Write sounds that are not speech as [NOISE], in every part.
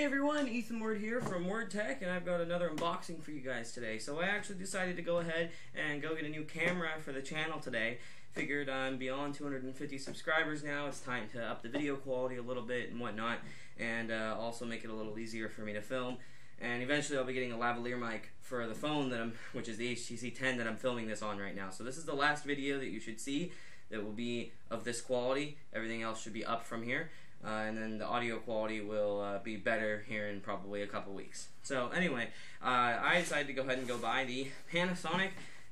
Hey everyone, Ethan Word here from Word Tech, and I've got another unboxing for you guys today. So I actually decided to go ahead and go get a new camera for the channel today. Figured I'm beyond 250 subscribers now. It's time to up the video quality a little bit and whatnot, and uh, also make it a little easier for me to film. And eventually I'll be getting a lavalier mic for the phone that I'm, which is the HTC 10 that I'm filming this on right now. So this is the last video that you should see that will be of this quality. Everything else should be up from here. Uh, and then the audio quality will uh, be better here in probably a couple weeks. So anyway, uh, I decided to go ahead and go buy the Panasonic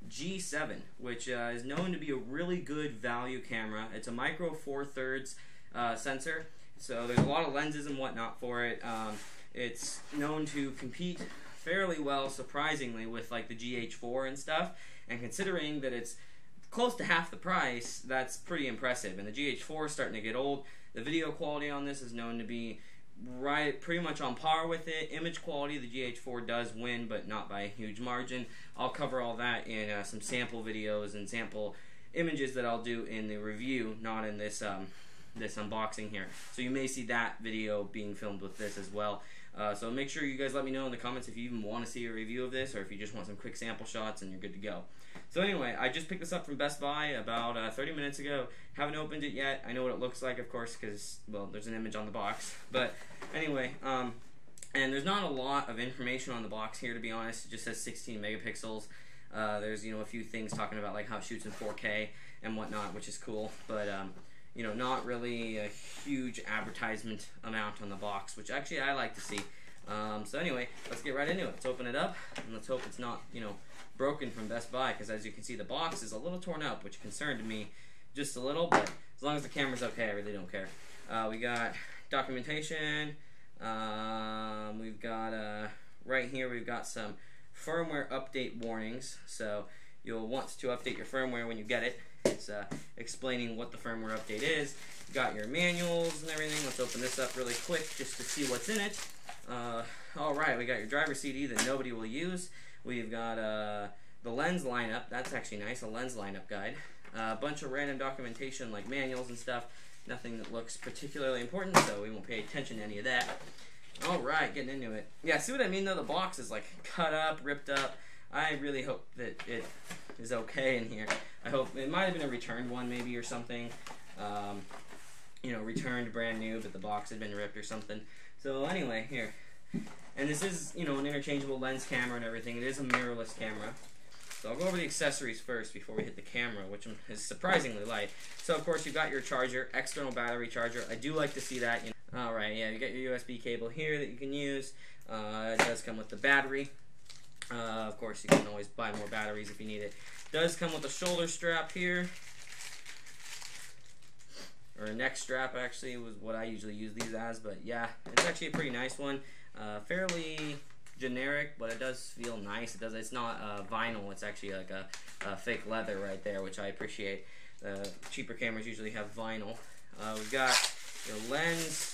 G7, which uh, is known to be a really good value camera. It's a micro four thirds uh, sensor, so there's a lot of lenses and whatnot for it. Um, it's known to compete fairly well, surprisingly, with like the GH4 and stuff. And considering that it's close to half the price, that's pretty impressive. And the GH4 is starting to get old. The video quality on this is known to be right pretty much on par with it. Image quality, the GH4 does win, but not by a huge margin. I'll cover all that in uh, some sample videos and sample images that I'll do in the review, not in this um, this unboxing here. So you may see that video being filmed with this as well. Uh, so make sure you guys let me know in the comments if you even want to see a review of this or if you just want some quick sample shots and you're good to go. So anyway, I just picked this up from Best Buy about uh, 30 minutes ago. Haven't opened it yet. I know what it looks like, of course, because, well, there's an image on the box. But anyway, um, and there's not a lot of information on the box here, to be honest. It just says 16 megapixels. Uh, there's, you know, a few things talking about, like, how it shoots in 4K and whatnot, which is cool. But, um, you know, not really a huge advertisement amount on the box, which actually I like to see. Um, so anyway, let's get right into it. Let's open it up, and let's hope it's not, you know, broken from Best Buy, because as you can see, the box is a little torn up, which concerned me just a little, but as long as the camera's okay, I really don't care. Uh, we got documentation. Um, we've got, uh, right here, we've got some firmware update warnings. So you'll want to update your firmware when you get it. It's uh, explaining what the firmware update is. You got your manuals and everything. Let's open this up really quick just to see what's in it. Uh, all right, we got your driver CD that nobody will use. We've got uh, the lens lineup. That's actually nice, a lens lineup guide. A bunch of random documentation like manuals and stuff. Nothing that looks particularly important, so we won't pay attention to any of that. All right, getting into it. Yeah, see what I mean though? The box is like cut up, ripped up. I really hope that it is okay in here. I hope it might have been a returned one maybe or something. Um, you know, returned brand new, but the box had been ripped or something. So anyway, here. And this is, you know, an interchangeable lens camera and everything. It is a mirrorless camera. So I'll go over the accessories first before we hit the camera, which is surprisingly light. So of course you've got your charger, external battery charger. I do like to see that. You know. All right, yeah, you got your USB cable here that you can use. Uh, it does come with the battery. Uh, of course, you can always buy more batteries if you need it. Does come with a shoulder strap here. Or a neck strap, actually, was what I usually use these as. But yeah, it's actually a pretty nice one. Uh, fairly generic, but it does feel nice. It does. It's not uh, vinyl. It's actually like a, a, fake leather right there, which I appreciate. The cheaper cameras usually have vinyl. Uh, we've got your lens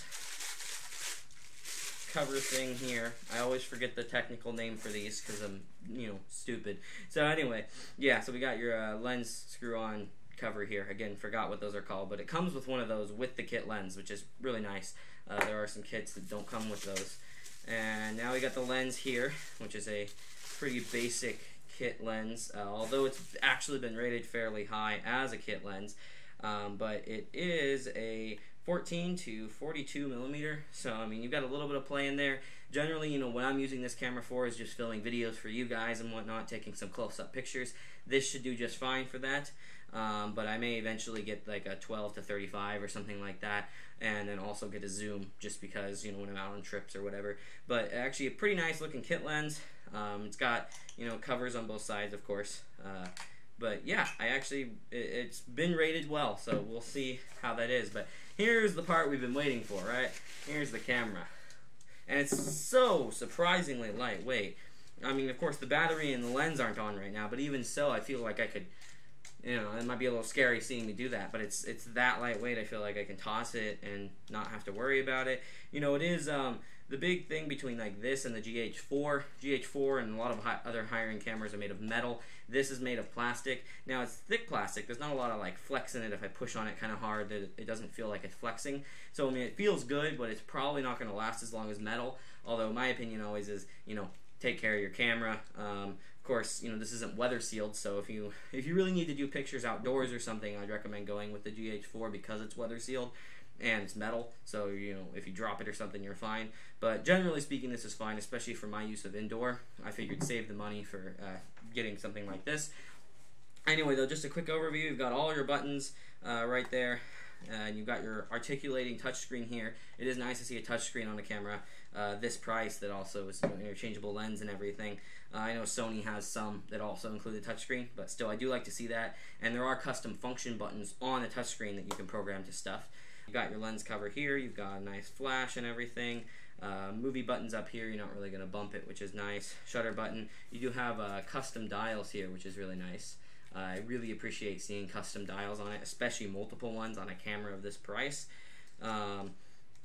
cover thing here. I always forget the technical name for these because I'm, you know, stupid. So anyway, yeah, so we got your uh, lens screw-on cover here. Again, forgot what those are called, but it comes with one of those with the kit lens, which is really nice. Uh, there are some kits that don't come with those. And now we got the lens here, which is a pretty basic kit lens, uh, although it's actually been rated fairly high as a kit lens. Um, but it is a 14 to 42 millimeter. So, I mean, you've got a little bit of play in there. Generally, you know, what I'm using this camera for is just filming videos for you guys and whatnot, taking some close-up pictures. This should do just fine for that. Um, but I may eventually get like a 12 to 35 or something like that, and then also get a zoom just because, you know, when I'm out on trips or whatever. But actually, a pretty nice looking kit lens. Um, it's got, you know, covers on both sides, of course. Uh, but yeah, I actually, it, has been rated well, so we'll see how that is. But here's the part we've been waiting for, right? Here's the camera. And it's so surprisingly lightweight. I mean, of course, the battery and the lens aren't on right now, but even so, I feel like I could, you know, it might be a little scary seeing me do that, but it's it's that lightweight. I feel like I can toss it and not have to worry about it. You know, it is um, the big thing between like this and the GH4, GH4 and a lot of other higher end cameras are made of metal. This is made of plastic. Now it's thick plastic. There's not a lot of like flex in it. If I push on it kind of hard, it, it doesn't feel like it's flexing. So I mean, it feels good, but it's probably not going to last as long as metal. Although my opinion always is, you know, take care of your camera. Um, of course, you know this isn't weather sealed, so if you [LAUGHS] if you really need to do pictures outdoors or something, I'd recommend going with the GH4 because it's weather sealed and it's metal, so you know if you drop it or something, you're fine. But generally speaking, this is fine, especially for my use of indoor. I figured save the money for uh, getting something like this. Anyway, though, just a quick overview. You've got all your buttons uh, right there, and you've got your articulating touchscreen here. It is nice to see a touchscreen on a camera. Uh, this price that also is interchangeable lens and everything. Uh, I know Sony has some that also include the touchscreen, but still, I do like to see that. And there are custom function buttons on the touchscreen that you can program to stuff. You've got your lens cover here, you've got a nice flash and everything. Uh, movie buttons up here, you're not really going to bump it, which is nice. Shutter button. You do have uh, custom dials here, which is really nice. Uh, I really appreciate seeing custom dials on it, especially multiple ones on a camera of this price. Um,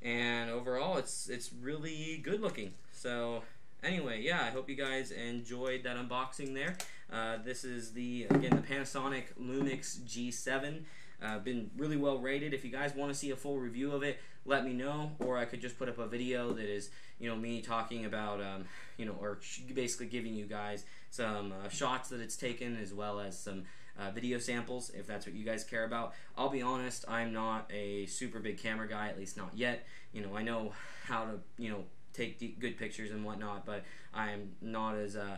and overall, it's it's really good looking. So anyway, yeah, I hope you guys enjoyed that unboxing there. Uh, this is the again the Panasonic Lumix G7. Uh, been really well rated. If you guys want to see a full review of it, let me know, or I could just put up a video that is, you know, me talking about, um, you know, or basically giving you guys some uh, shots that it's taken as well as some uh, video samples if that's what you guys care about. I'll be honest, I'm not a super big camera guy, at least not yet. You know, I know how to, you know, take good pictures and whatnot, but I'm not as uh,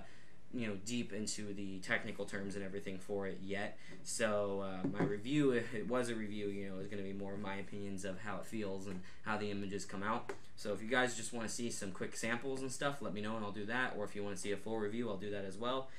you know deep into the technical terms and everything for it yet. So uh, my review, if [LAUGHS] it was a review, you know, is going to be more of my opinions of how it feels and how the images come out. So if you guys just want to see some quick samples and stuff, let me know and I'll do that. Or if you want to see a full review, I'll do that as well.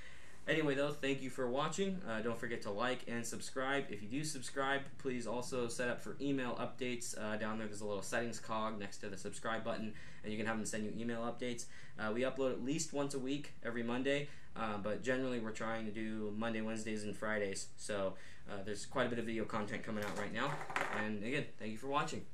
Anyway, though, thank you for watching. Uh, don't forget to like and subscribe. If you do subscribe, please also set up for email updates. Uh, down there, there's a little settings cog next to the subscribe button, and you can have them send you email updates. Uh, we upload at least once a week, every Monday, uh, but generally we're trying to do Monday, Wednesdays, and Fridays. So uh, there's quite a bit of video content coming out right now. And again, thank you for watching.